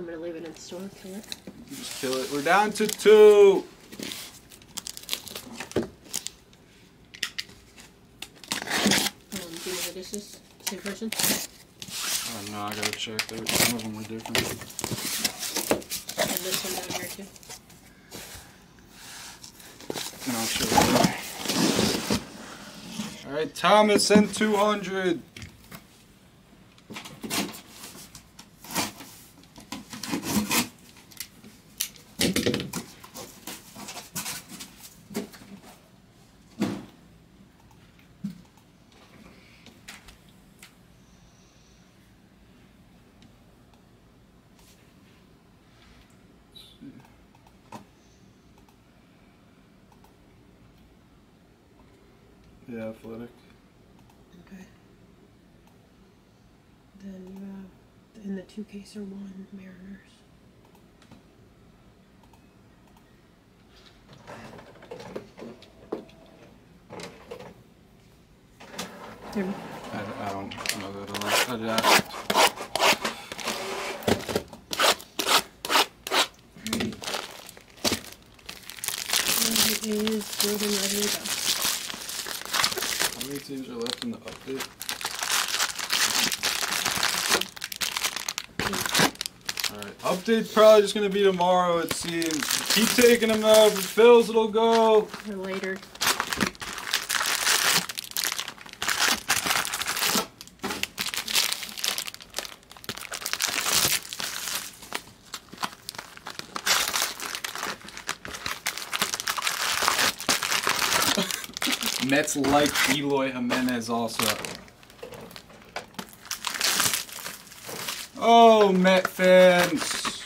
I'm gonna leave it in the store. Kill it. Just kill it. We're down to two. Um, do you know who this is? Same person? Oh no, I gotta check. There, some of them were different. And this one down here too. And I'll show you. All right, Thomas and 200. Yeah, athletic. Okay. Then you have in case or one Mariners. There. I, I don't know that. I just, It is ready to how many teams are left in the update? Alright, update's probably just gonna be tomorrow, it seems. Keep taking them out. If it fills, it'll go. Or later. Mets like Eloy Jimenez also. Oh, Met fans.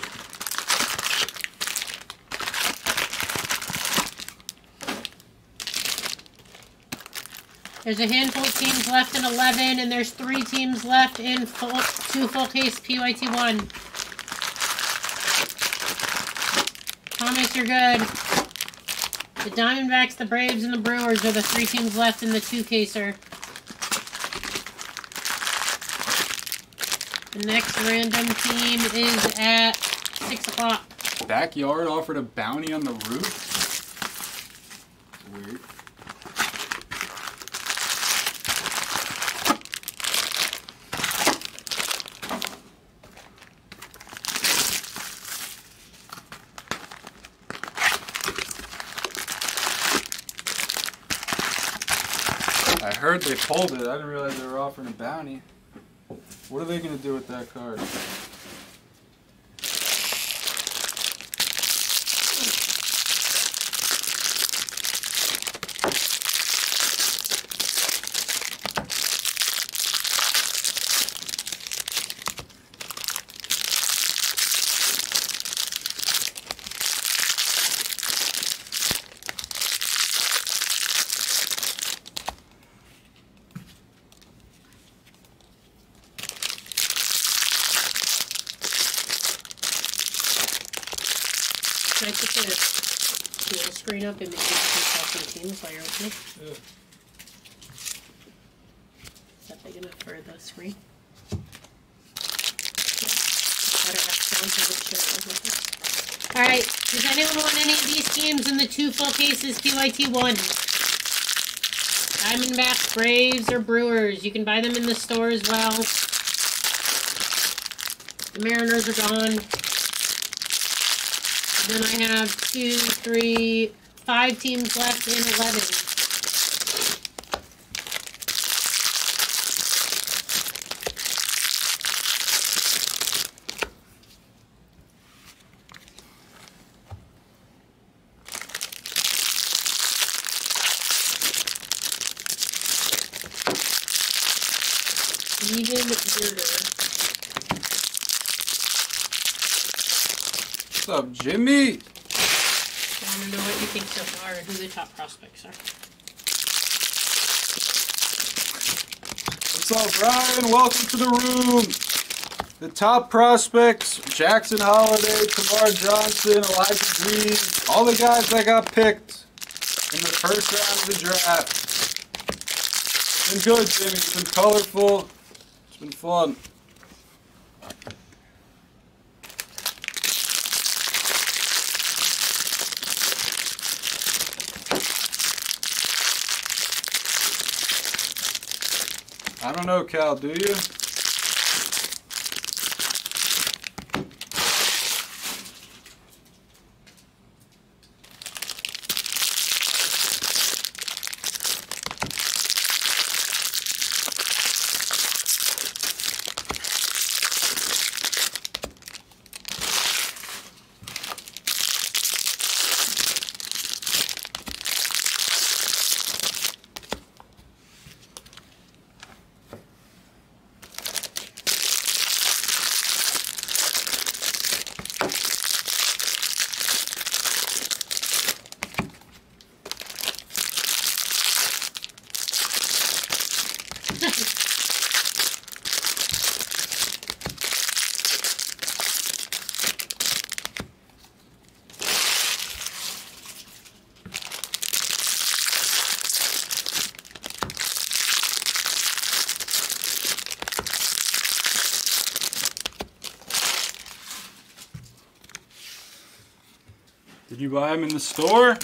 There's a handful of teams left in 11, and there's three teams left in full, two full case PYT1. Thomas, you're good. The Diamondbacks, the Braves, and the Brewers are the three teams left in the two caser. The next random team is at 6 o'clock. Backyard offered a bounty on the roof? Weird. I heard they pulled it. I didn't realize they were offering a bounty. What are they going to do with that card? Can I put the screen up and can talk to the teams while you're opening? Yeah. Is that big enough for the screen? It with. Alright, does anyone want any of these teams in the two full cases PYT one? Diamondbacks, Braves, or Brewers. You can buy them in the store as well. The Mariners are gone. Then I have two, three, five teams left in 11. Jimmy? I want to know what you think so far and who the top prospects are. What's up, Brian? Welcome to the room. The top prospects: Jackson Holliday, Termarr Johnson, Elijah Green, all the guys that got picked in the first round of the draft. It's been good, Jimmy. It's been colorful. It's been fun. I don't know, Cal, do you? You buy them in the store?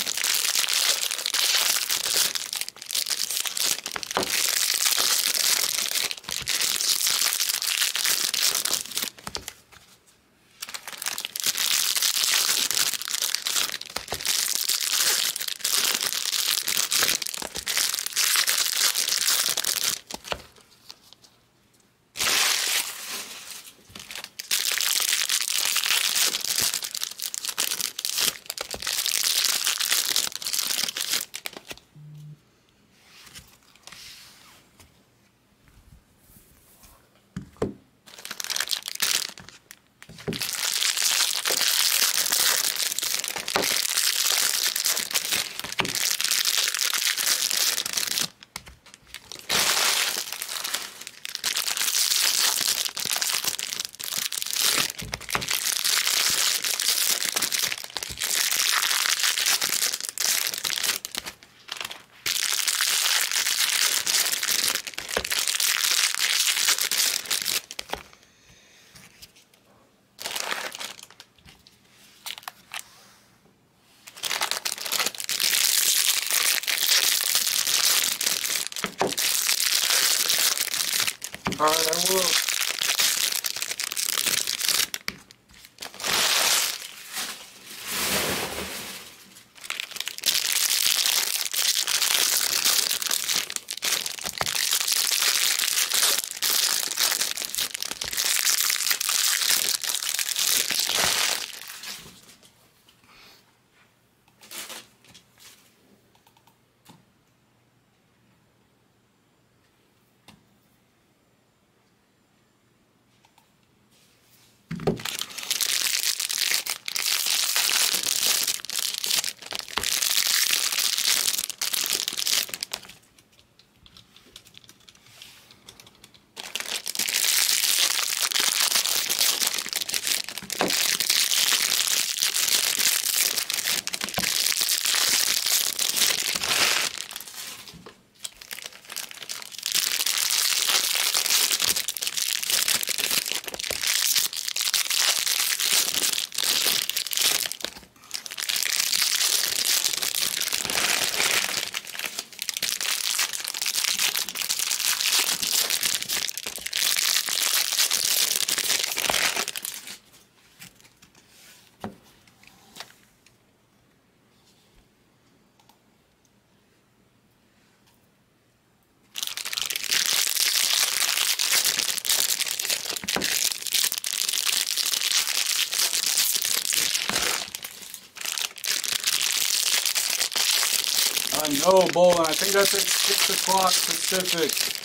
Oh, know, Bolin. I think that's at 6 o'clock Pacific.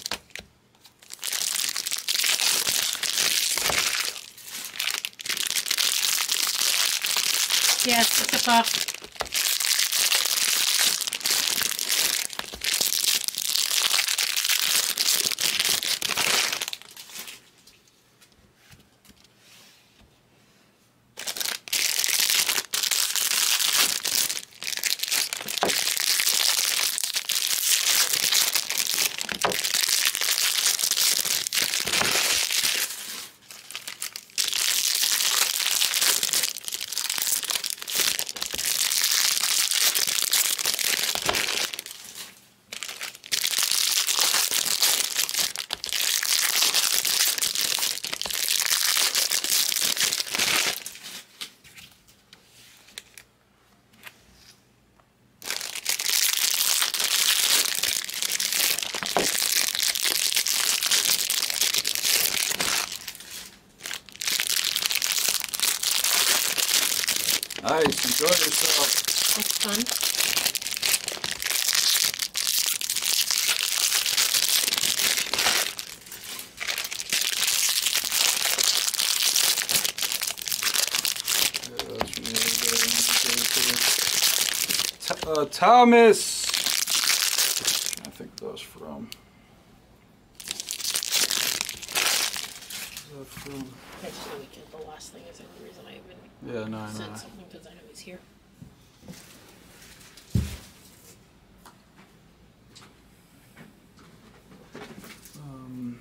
Yeah, six o'clock. Uh, Thomas. I think that was from. That from? We the last thing is the reason I even Yeah, no, I know. said something because I know he's here. Um,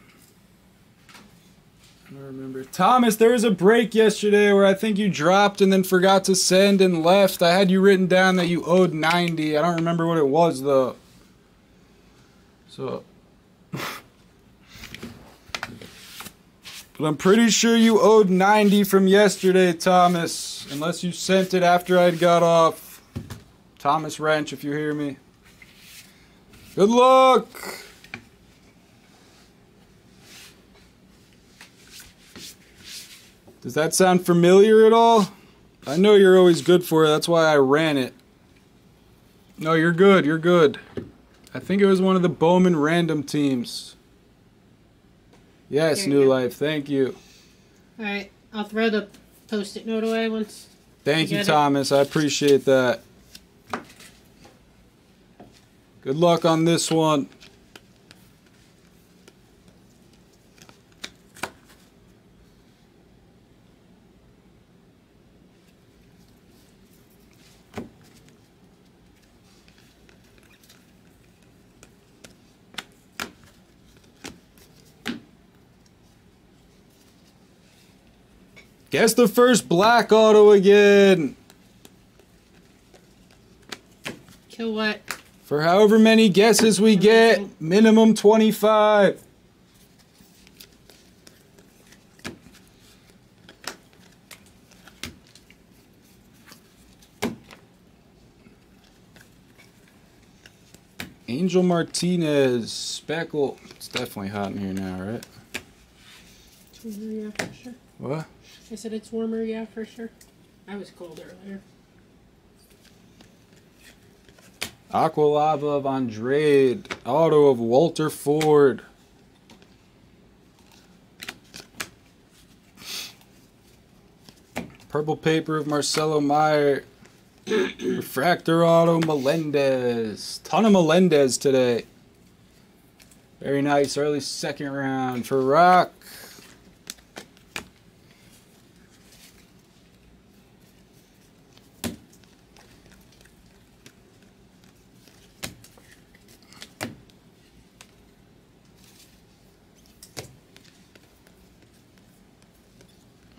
I don't remember. Thomas, there was a break yesterday where I think you dropped and then forgot to send and left. I had you written down that you owed 90. I don't remember what it was though. So. But I'm pretty sure you owed 90 from yesterday, Thomas. Unless you sent it after I'd got off. Thomas Wrench, if you hear me. Good luck! Does that sound familiar at all? I know you're always good for it. That's why I ran it. No, you're good. You're good. I think it was one of the Bowman random teams. Yes, There New. Life. Thank you. All right, I'll throw the post-it note away once. Thank You you, got it. Thomas. I appreciate that. Good luck on this one. Guess the first black auto again. Kill what? For however many guesses we get, minimum 25. Angel Martinez, Speckle. It's definitely hot in here now, right? Warmer, yeah, for sure. What? I said it's warmer, yeah, for sure. I was cold earlier. Aqualava of Andrade. Auto of Walter Ford. Purple paper of Marcelo Mayer. Refractor auto Melendez. Ton of Melendez today. Very nice early second round for Rock.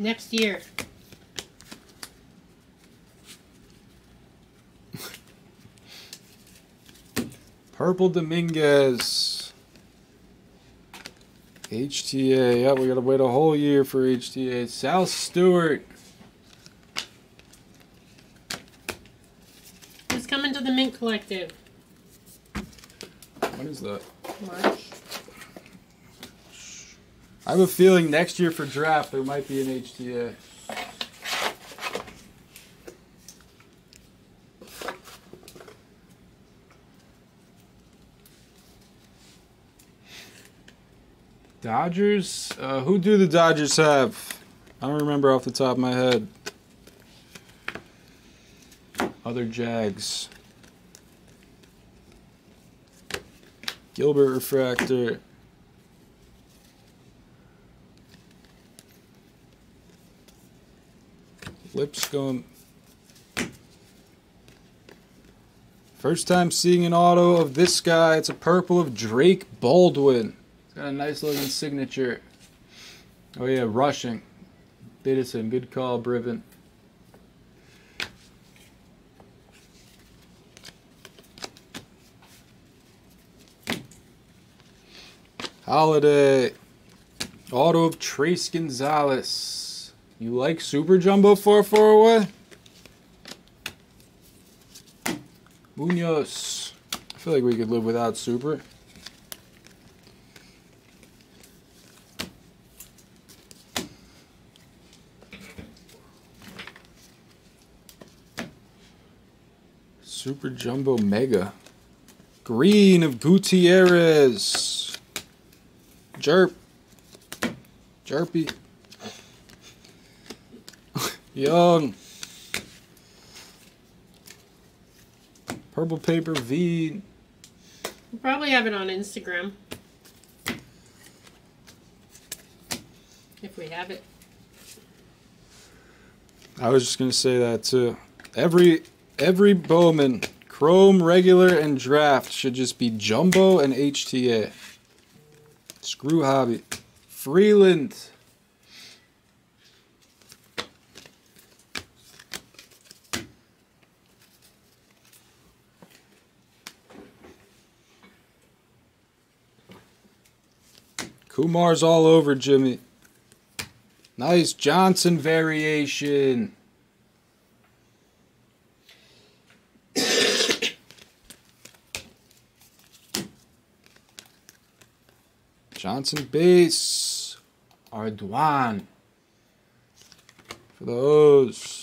Next year. Purple Dominguez. HTA. Yeah, we gotta wait a whole year for HTA. Sal Stewart. Who's coming to the Mint Collective? What is that? March. I have a feeling next year for draft there might be an HTA. Dodgers? Uh, who do the Dodgers have? I don't remember off the top of my head. Other Jags. Gilbert Refractor. Lipscomb. First time seeing an auto of this guy. It's a purple of Drake Baldwin. It's got a nice looking signature. Oh yeah, rushing. Biddison, good call, Briven. Holliday. Auto of Trace Gonzalez. You like Super Jumbo 4 4 away? Munoz. I feel like we could live without Super. Super Jumbo Mega. Green of Gutierrez. Jerp. Hjerpe. Young. Purple paper V. We'll probably have it on Instagram. If we have it. I was just gonna say that too. Every every Bowman, Chrome, regular, and draft should just be jumbo and HTA. Screw hobby. Freeland. Kumar's all over Jimmy. Nice Johnson variation. Johnson base. Arduan. For those.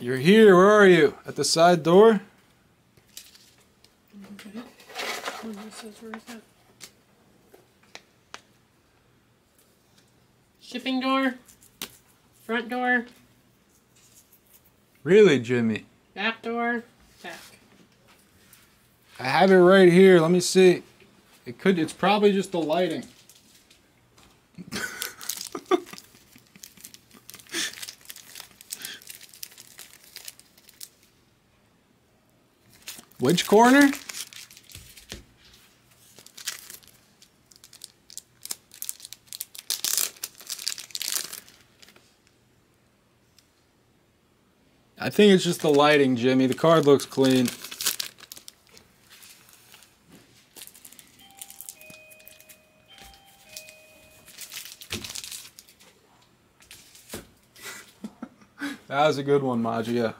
You're here. Where are you? At the side door? Shipping door. Front door. Really, Jimmy? Back door. Back. I have it right here. Let me see. It could. It's probably just the lighting. Which corner? I think it's just the lighting, Jimmy. The card looks clean. That was a good one, Magia.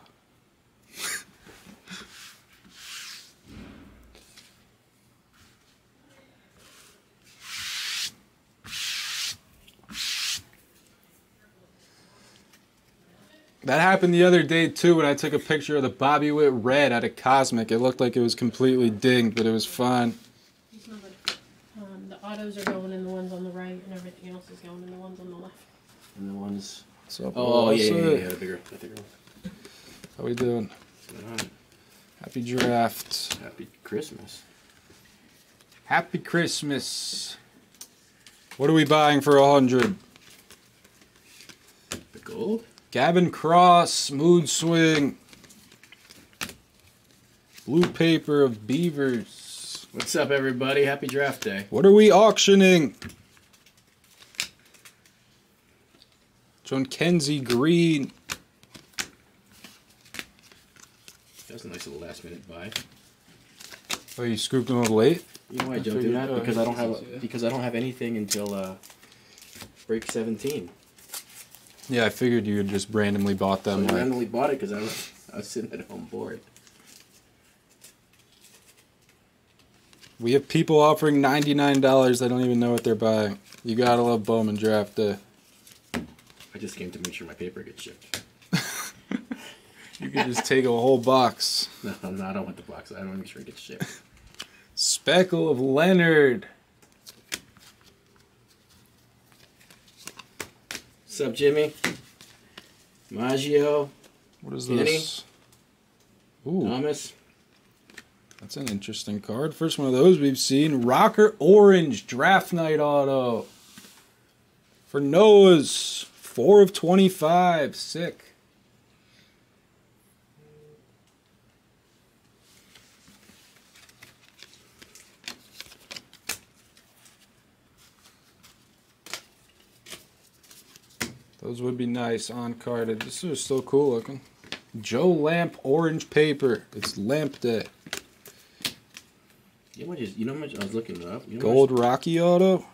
That happened the other day too when I took a picture of the Bobby Witt red at a Cosmic. It looked like it was completely dinged, but it was fine. Um, the autos are going in the ones on the right, and everything else is going in the ones on the left. And the ones. What's up? Oh, yeah, yeah, yeah, yeah, the bigger, the bigger one. How we doing? What's going on? Happy draft. Happy Christmas. Happy Christmas. What are we buying for a hundred? The gold? Gavin Cross, Mood Swing. Blue paper of Beavers. What's up, everybody? Happy draft day. What are we auctioning? John Kenzie Green. That's a nice little last minute buy. Oh, you scooped him up late? You know why I I jumped in that? Because I don't have because I don't have anything until uh, break seventeen. Yeah, I figured you had just randomly bought them. So I like, randomly bought it because I was I was sitting at home bored. we have people offering $99 I don't even know what they're buying. You gotta love Bowman draft day. I just came to make sure my paper gets shipped. You can just take a whole box. No, no, I don't want the box. I don't want to make sure it gets shipped. Speckle of Leonard. What's up, Jimmy? Maggio, What is Kenny? this? Ooh, Thomas. that's an interesting card. First one of those we've seen. Rocker Orange Draft Night Auto. For Noah's. 4 of 25. Sick. Those would be nice on carded. This is so cool looking. Joe Lamp Orange Paper. It's Lamp Day. You know, is- you know how much I was looking up. You know Gold Rocky Auto.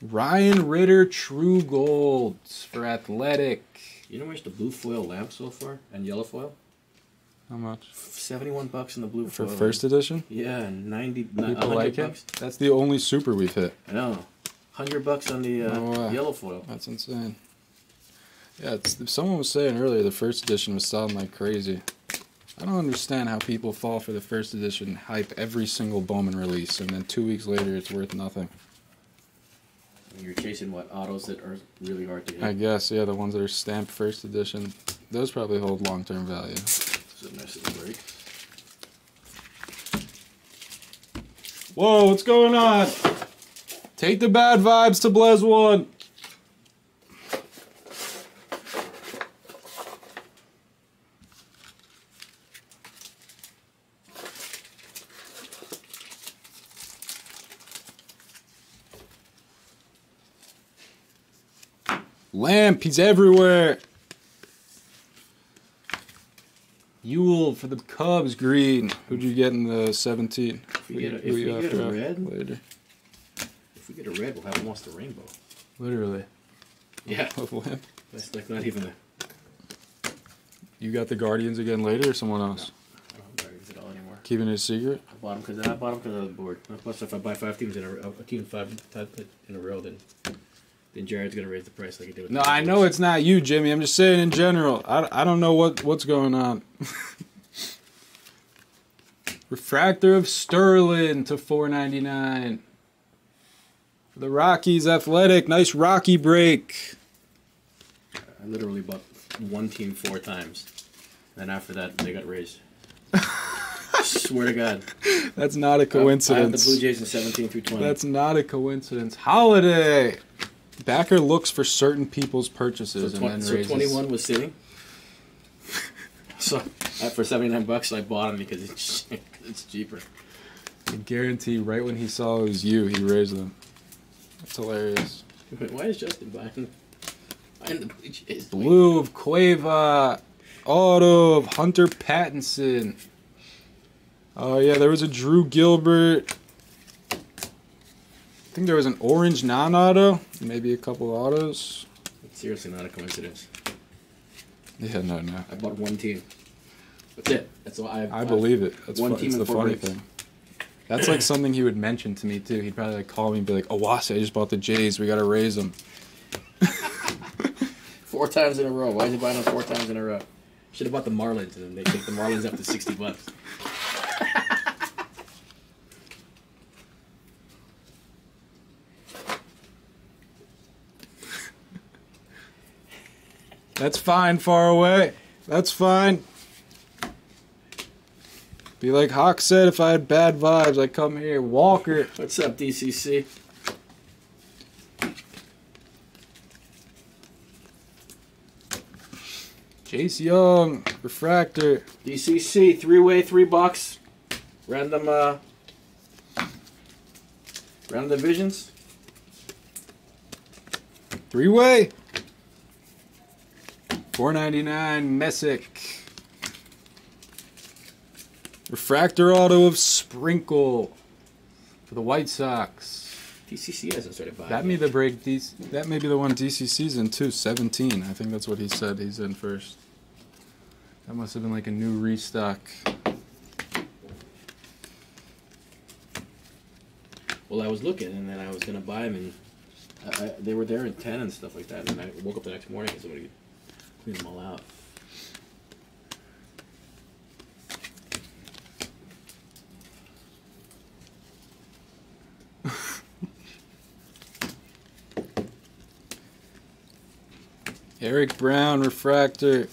Ryan Ritter True Gold for Athletic. You know how much the blue foil lamp so far and yellow foil? How much? Seventy-one bucks in the blue For foil. first edition? Yeah, ninety. People 100 like it? bucks. That's the only super we've hit. I know. Hundred bucks on the uh, way. yellow foil. That's insane. Yeah, it's, someone was saying earlier the first edition was selling like crazy. I don't understand how people fall for the first edition hype every single Bowman release, and then two weeks later it's worth nothing. You're chasing what autos that are really hard to hit. I guess, yeah, the ones that are stamped first edition, those probably hold long term value. A nice little break. Whoa, what's going on? Take the bad vibes to Blez One. Lamp, he's everywhere. Yule for the Cubs, green. Who'd you get in the 17? If we get a, if we you get after a red, later. Get a red, we'll have almost a rainbow. Literally. Yeah, that's like not even a. You got the Guardians again later or someone else? I don't know if it all anymore. Keeping it a secret? I bought them because I bought them because I was bored. Plus, if I buy five teams in a, a team five five in a row, then then Jared's gonna raise the price like he did with. No, I know it's not you, Jimmy. I'm just saying in general. I, I don't know what, what's going on. Refractor of Sterling to 4.99. The Rockies, Athletic, nice Rocky break. I literally bought one team four times. Then after that, they got raised. Swear to God. That's not a I have the. Blue Jays in 17 through 20. That's not a coincidence. Holliday. Backer looks for certain people's purchases so, and then so raises. 21 was sitting. So uh, for 79 bucks, I bought them because it's it's cheaper. I guarantee right when he saw it was you, he raised them. That's hilarious. Why is Justin buying, buying the Blue Jays? Blue of Cueva. Auto of Hunter Pattinson. Oh, yeah, there was a Drew Gilbert. I think there was an orange non auto. Maybe a couple autos. It's seriously not a coincidence. Yeah, no, no. I bought one team. That's it. That's all I. I believe it. That's One fu- team it's the funny breaks. thing. That's like something he would mention to me too. He'd probably like call me and be like, "Oh, Wasi, I just bought the Jays. We gotta raise them." Four times in a row. Why is he buying them four times in a row? Should have bought the Marlins and then they take the Marlins up to 60 bucks. That's fine, far away. That's fine. Be like Hawk said, if I had bad vibes, I'd come here. Walker. What's up, DCC? Chase Young. Refractor. DCC, three way, three bucks. Random, uh. Random divisions. Three way. Four ninety nine. Messick. Refractor auto of Sprinkle for the White Sox. DCC hasn't started buying. That may the break. That may be the one DCC's in too. Seventeen. I think that's what he said. He's in first. That must have been like a new restock. Well, I was looking and then I was gonna buy them and I, I, they were there in 10 and stuff like that. And I woke up the next morning and somebody cleaned them all out. Eric Brown refractor.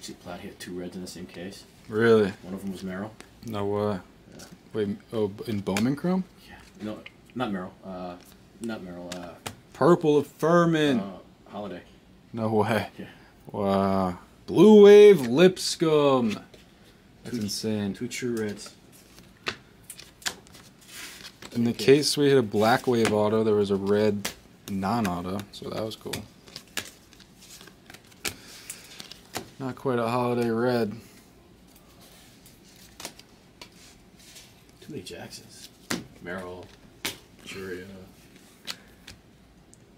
See, Platt hit two reds in the same case. Really? One of them was Merrill. No way. Yeah. Wait. Oh, in Bowman Chrome. Yeah. No, not Merrill. Uh, not Merrill. Uh, Purple of Furman. uh, Holliday. no way. Yeah. Wow. Blue Wave Lipscomb. That's Two- insane. Two true reds. In the case we hit a black wave auto, there was a red non-auto, so that was cool. Not quite a Holliday red. Too many Jacksons. Merrill, Chourio.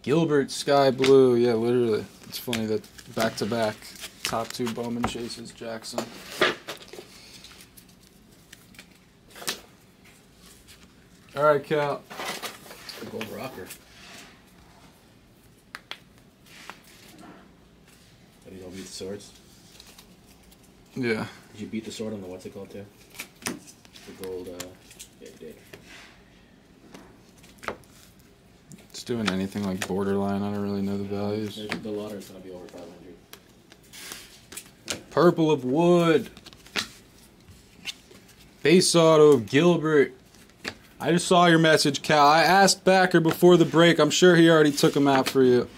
Gilbert Sky Blue. Yeah, literally. It's funny that back to back top two Bowman chases Jackson. All right, Cal. Gold rocker. Ready you all beat the swords? Yeah. Did you beat the sword on the what's it called too? The gold. Uh, yeah, you did. It's doing anything like borderline. I don't really know the values. There's- The lotter's gonna be over 500. Purple of Wood. Base auto of Gilbert. I just saw your message, Cal. I asked Backer before the break. I'm sure he already took him out for you.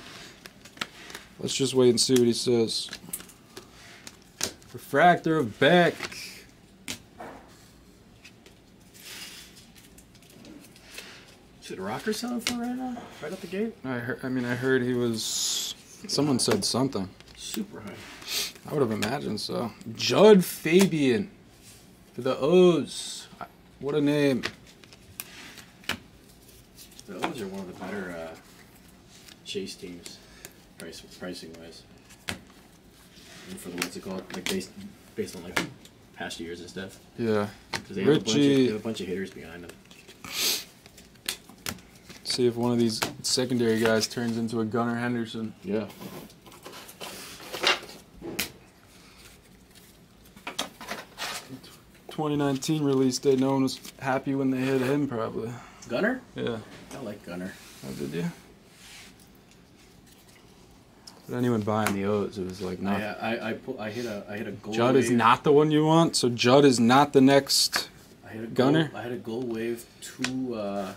Let's just wait and see what he says. Refractor of Beck. Is it rocker selling for right now? Right out the gate? I heard, I mean, I heard he was. Someone said something. Super high. I would have imagined so. Jud Fabian for the O's. What a name. The O's are one of the better uh, chase teams, price pricing wise. For the what's it called, like based based on like past years and stuff, Yeah. because they, have a bunch of- Richie. they have a bunch of hitters behind them. See if one of these secondary guys turns into a Gunnar Henderson. Yeah. Twenty nineteen release day. No one was happy when they hit him, probably. Gunnar? Yeah. I like Gunnar. Oh, did you? But anyone buying the O's, it was like I, no. I I pull, I hit a I hit a gold. Jud is not the one you want, so Jud is not the next I hit a Gunnar? Gold, I had a gold wave, two uh,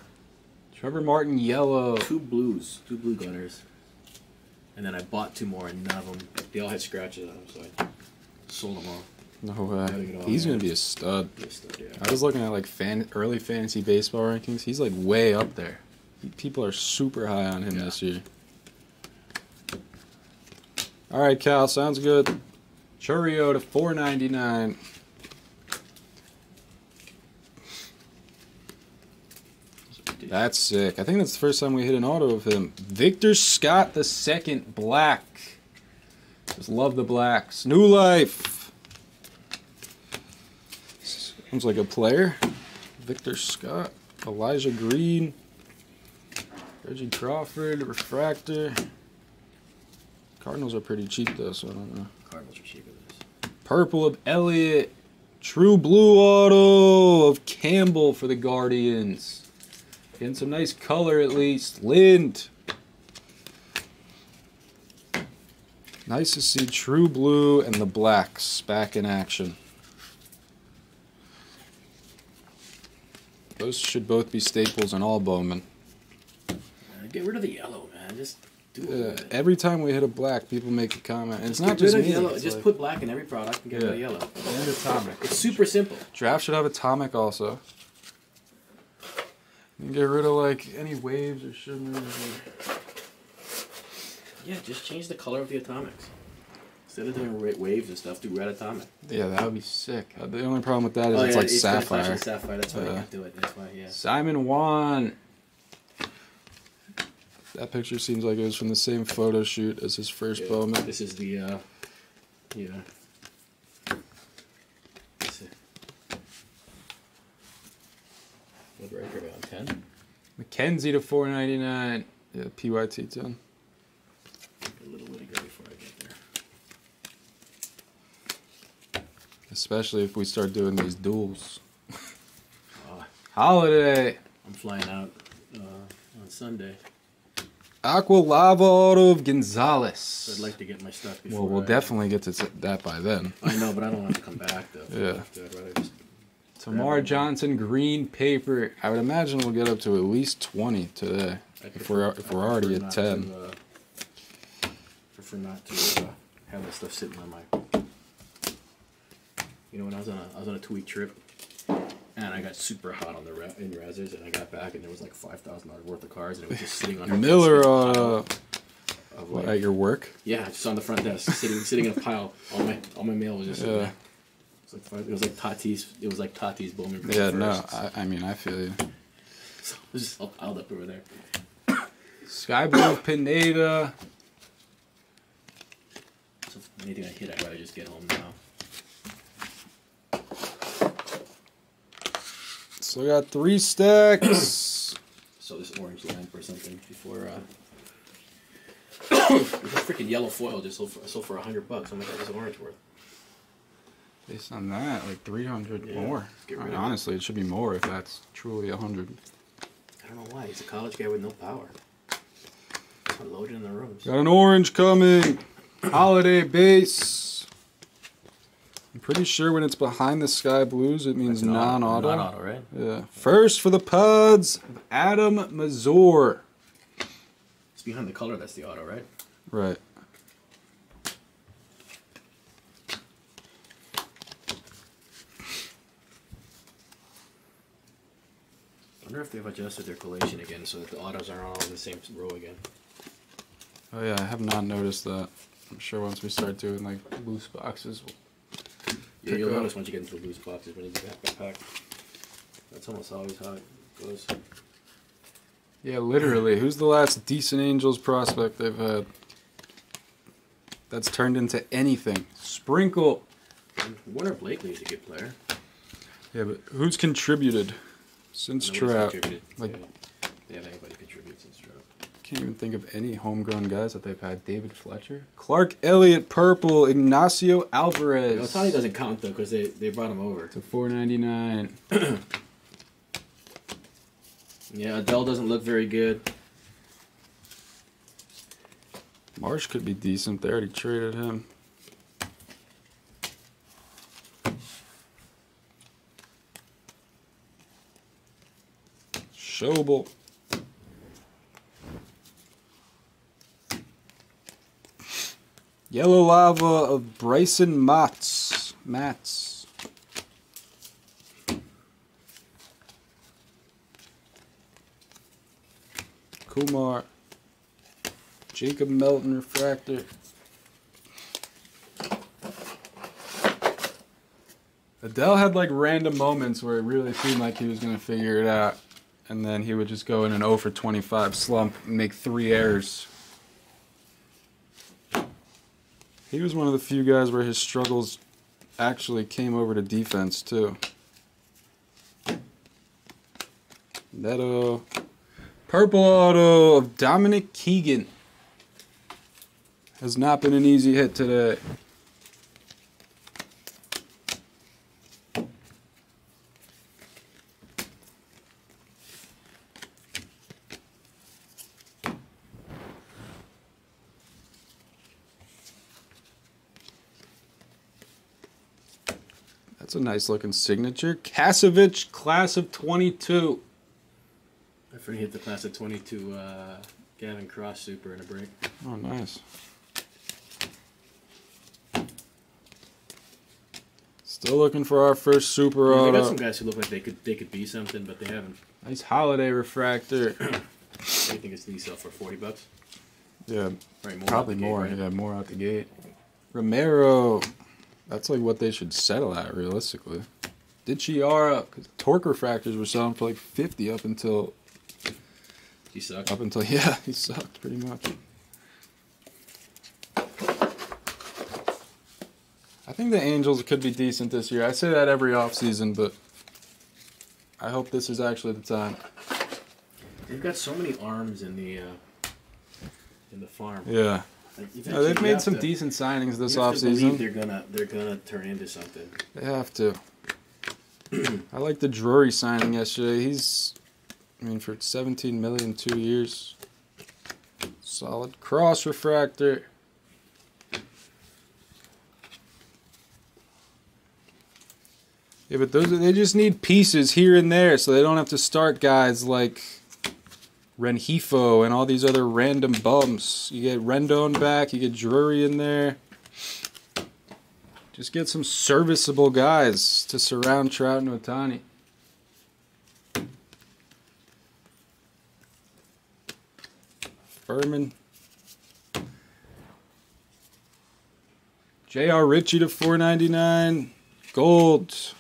Trevor Martin yellow. two blues, two blue Gunnars, and then I bought two more, and none of them they all had scratches on them, so I sold them all. No way. He's gonna be a stud. Just, uh, yeah. I was looking at like fan early fantasy baseball rankings. He's like way up there. People are super high on him Yeah. this year. All right, Cal, sounds good. Chourio to four ninety nine. That's sick. I think that's the first time we hit an auto of him. Victor Scott the second, black. Just love the blacks. New life. Sounds like a player. Victor Scott, Elijah Green, Reggie Crawford, Refractor. Cardinals are pretty cheap though, so I don't know. Cardinals are cheaper than this. Purple of Elliott. True blue auto of Campbell for the Guardians. Getting some nice color at least. Lind. Nice to see True Blue and the Blacks back in action. Those should both be staples in all Bowman. Uh, get rid of the yellow, man. Just Uh, every time we hit a black, people make a comment. And it's not just me. yellow. it's Just like- put black in every product and get rid of yellow. and atomic. It's super simple. Draft should have atomic also. And get rid of like any waves or shimmers. Or... Yeah, just change the color of the atomics. Instead of doing ra- waves and stuff, do red atomic. Yeah, that would be sick. Uh, The only problem with that is oh it's yeah, like it's gonna flash sapphire. sapphire. That's why Uh, I can't do it. That's why, yeah. Simon Wan. That picture seems like it was from the same photo shoot as his first Yeah, Bowman. This is the, uh, yeah. This is- What record on ten? Mackenzie to 499. Yeah, PYT 10. A little witty before I get there. Especially if we start doing these duels. Uh, Holliday. I'm flying out uh, on Sunday, Aqua Lava Auto of Gonzalez. I'd like to get my stuff before. well, we'll I- definitely get to that by then. I know, but I don't want to come back though. Yeah. Just. Termarr Johnson green paper. I would imagine we'll get up to at least 20 today. I If we're if we're already at 10. To, uh, prefer not to uh, have that stuff sitting on my. You know, when I was on a I was on a two week trip, and I got super hot on the ra- in Razzers, and I got back and there was like five thousand dollars worth of cars, and it was just sitting on Miller uh, of like, at your work. yeah, just on the front desk, sitting sitting in a pile. All my all my mail was just Yeah. It was like five, it was like Tatis. It was like Tatis Bowman. Yeah, no, I, I mean, I feel you. So it was just all piled up over there. Sky Blue Pineda. So if anything I hit, I'd rather just get home now. So we got three stacks. So this orange lamp or something before. Uh, this freaking yellow foil just sold for sold for a hundred bucks. How much is this orange worth? Based on that, like 300 Yeah, more. I mean, honestly, it should be more if that's truly a 100. I don't know why. He's a college guy with no power. Unloaded in the rooms. Got an orange coming. Holliday base. I'm pretty sure when it's behind the sky blues, it means That's an auto- non-auto. Non-auto, right? Yeah. First for the Puds, Adam Mazur. It's behind the color. That's the auto, right? Right. I wonder if they've adjusted their collation again so that the autos aren't all in the same row again. Oh yeah, I have not noticed that. I'm sure once we start doing like loose boxes, Yeah, you'll notice once you get into the loose boxes when you get back pack. That's almost always how it goes. Yeah, literally. Who's the last decent Angels prospect they've had? That's turned into anything. Sprinkle. Werner Blakely is a good player. Yeah, but who's contributed since Trout? Like- They haven't anybody contribute since Trout. Can't even think of any homegrown guys that they've had. David Fletcher, Clark Elliott, purple, Ignacio Alvarez. Tony doesn't count though because they, they brought him over. to 499. Yeah, Adell doesn't look very good. Marsh could be decent. They already traded him. Schobel. Yellow lava of Bryson Mats. Mats. Kumar. Jacob Melton refractor. Adell had like random moments where it really seemed like he was gonna figure it out, and then he would just go in an 0 for 25 slump, and make three errors. He was one of the few guys where his struggles actually came over to defense too. Neto. Uh, purple auto of Dominic Keegan. Has not been an easy hit today. A nice looking signature. Kasevich, class of 22. I forget hit the class of 22 uh, Gavin Cross super in a break. Oh, nice. Still looking for our first super Yeah, they got some guys who look like they could they could be something, but they haven't. Nice Holliday refractor. I think it's these sell for 40 bucks. yeah, Right, more probably gate, more. right? Yeah, more out the gate. Romero. That's like what they should settle at, realistically. Did Chiara, because torque refractors were selling for like 50 up until, He sucked. up until, yeah, he sucked pretty much. I think the Angels could be decent this year. I say that every offseason, but I hope this is actually the time. They've got so many arms in the uh, in the farm. Yeah. Eventually they've made some to- decent signings this you have to believe offseason. They're gonna they're gonna turn into something. They have to. I like the Drury signing yesterday. He's, I mean, for 17 million, two years. Solid cross refractor. Yeah, but those are, they just need pieces here and there, so they don't have to start guys like Rengifo and all these other random bumps. You get Rendon back, you get Drury in there. Just get some serviceable guys to surround Trout and Ohtani. Furman. J.R. Ritchie to 499. Gold.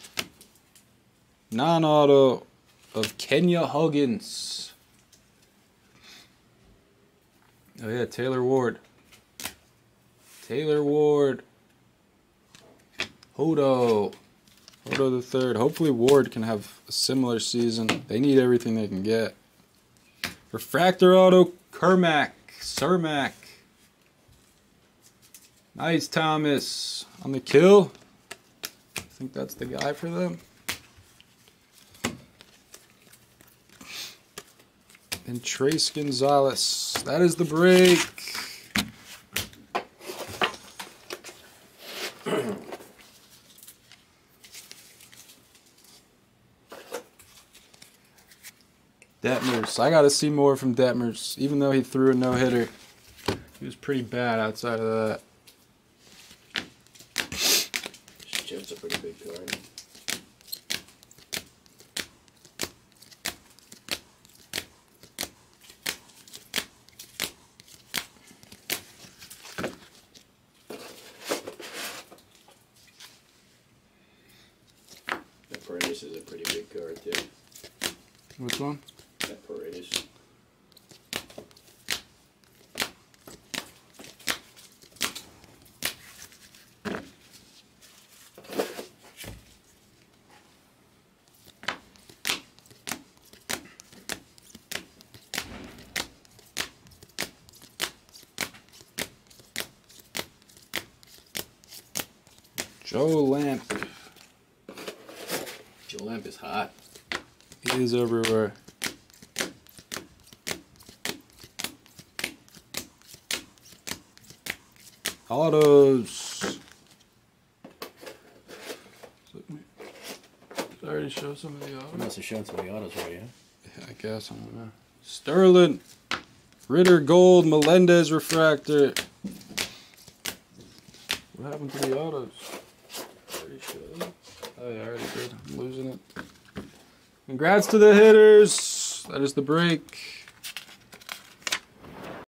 Non-auto of Kenya Huggins. Oh yeah, Taylor Ward. Taylor Ward. Hodo. Odo the third. Hopefully Ward can have a similar season. They need everything they can get. Refractor auto Kermack. Cermak. Nice Thomas on the kill. I think that's the guy for them. And Trace Gonzalez. That is the break. Detmers. I got to see more from Detmers. Even though he threw a no hitter, he was pretty bad outside of that. Jim's a pretty big card. That Paredes is a pretty big card too. Which one? That Paredes. Joe Lamp. Lamp is hot. It is everywhere. Autos. Did I already show some of the I autos? must have shown some of the autos already, huh? Yeah, I guess I don't know. Sterling, Ritter Gold, Melendez Refractor. What happened to the autos? Already showed. Oh yeah, I already did. I'm losing it. Congrats to the hitters. That is the break.